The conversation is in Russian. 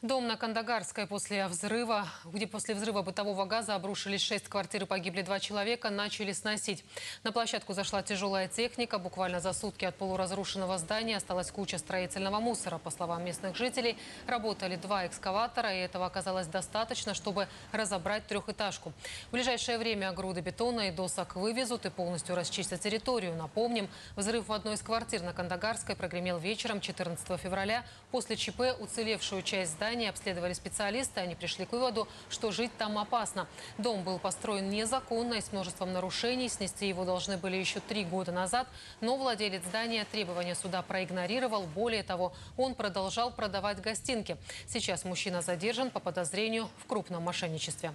Дом на Кандагарской после взрыва, где после взрыва бытового газа обрушились шесть квартир и погибли два человека, начали сносить. На площадку зашла тяжелая техника. Буквально за сутки от полуразрушенного здания осталась куча строительного мусора. По словам местных жителей, работали два экскаватора, и этого оказалось достаточно, чтобы разобрать трехэтажку. В ближайшее время груды бетона и досок вывезут и полностью расчистят территорию. Напомним, взрыв в одной из квартир на Кандагарской прогремел вечером 14 февраля. После ЧП уцелевшую часть здания здание обследовали специалисты. Они пришли к выводу, что жить там опасно. Дом был построен незаконно и с множеством нарушений. Снести его должны были еще три года назад. Но владелец здания требования суда проигнорировал. Более того, он продолжал продавать гостинки. Сейчас мужчина задержан по подозрению в крупном мошенничестве.